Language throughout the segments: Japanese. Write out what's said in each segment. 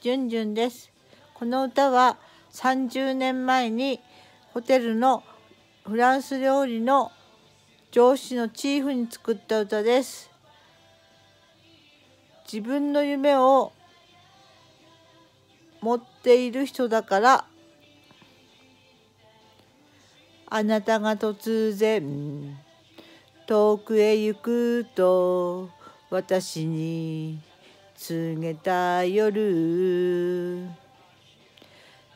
じゅんじゅんです。この歌は30年前にホテルのフランス料理の上司のチーフに作った歌です。自分の夢を持っている人だからあなたが突然遠くへ行くと私に告げた夜。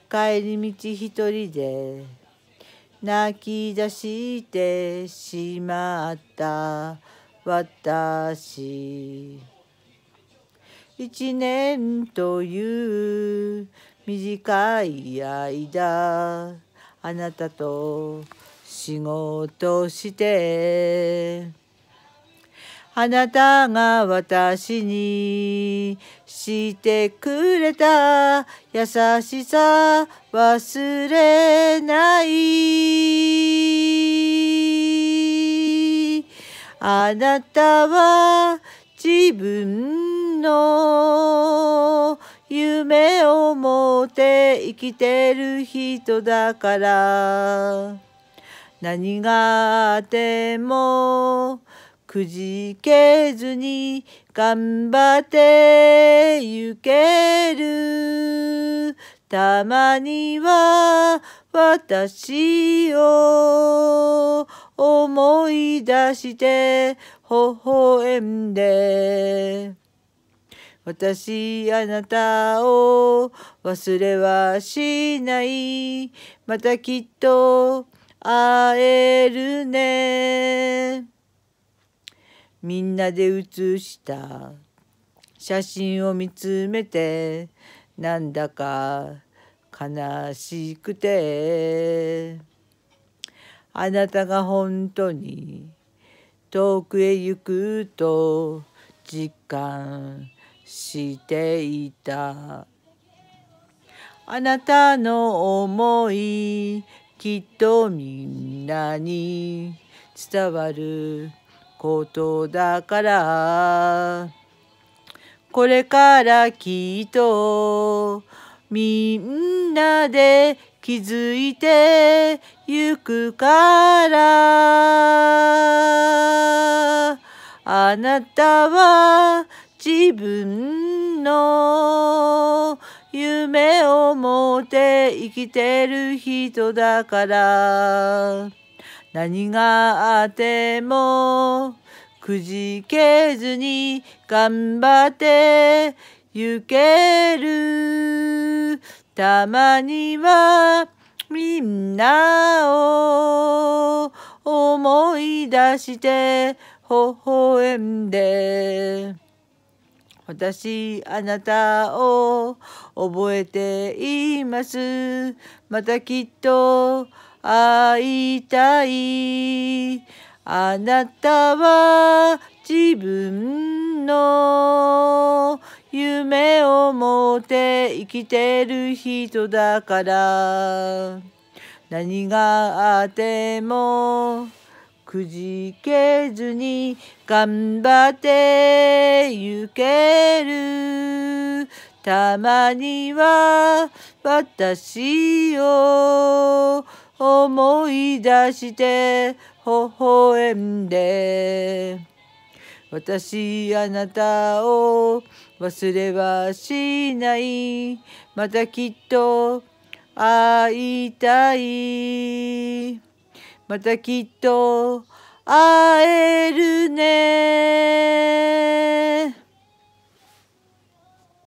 帰り道一人で泣き出してしまった。私。一年という短い間あなたと仕事して。あなたが私にしてくれた優しさ忘れないあなたは自分の夢を持って生きてる人だから。何があってもくじけずに頑張ってゆけるたまには私を思い出して微笑んで。私あなたを忘れはしない。またきっと会えるね。みんなで写した。写真を見つめてなんだか悲しくて。あなたが本当に遠くへ行くと実感していた。あなたの思いきっとみんなに伝わる。ことだからこれからきっとみんなで気づいてゆくからあなたは自分の夢を持って生きてる人だから。何があってもくじけずに頑張って行ける。たまにはみんなを思い出して微笑ん私あなたを覚えています。またきっと会いたい。あなたは自分の夢を持って生きてる人だから。何があってもくじけずに頑張ってゆける。たまには私を思い出して微笑んで。私あなたを忘れはしない。またきっと会いたい。またきっと会えるね」